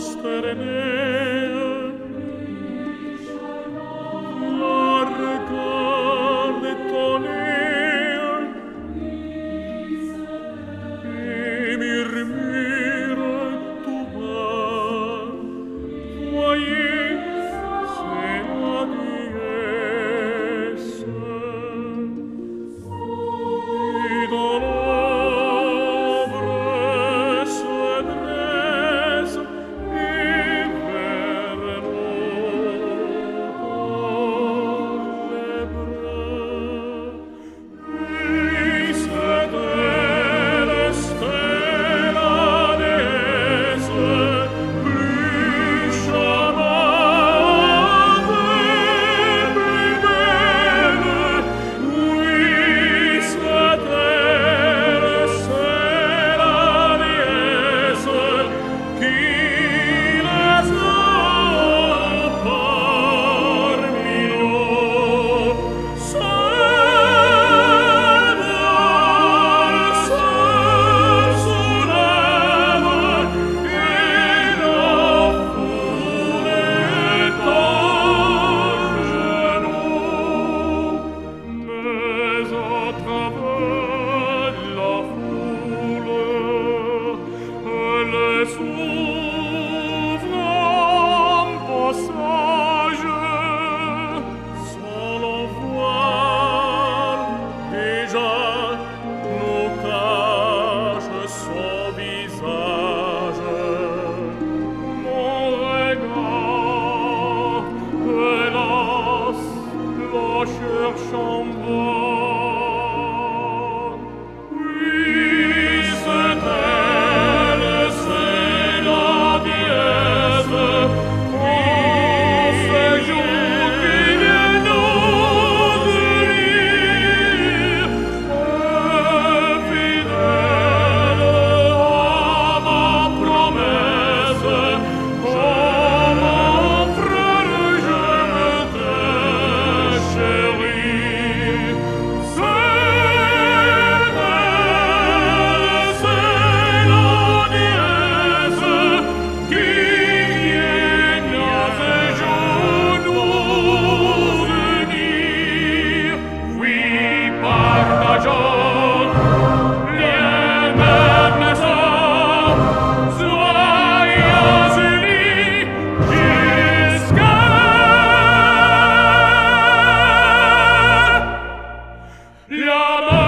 nostre Yeah,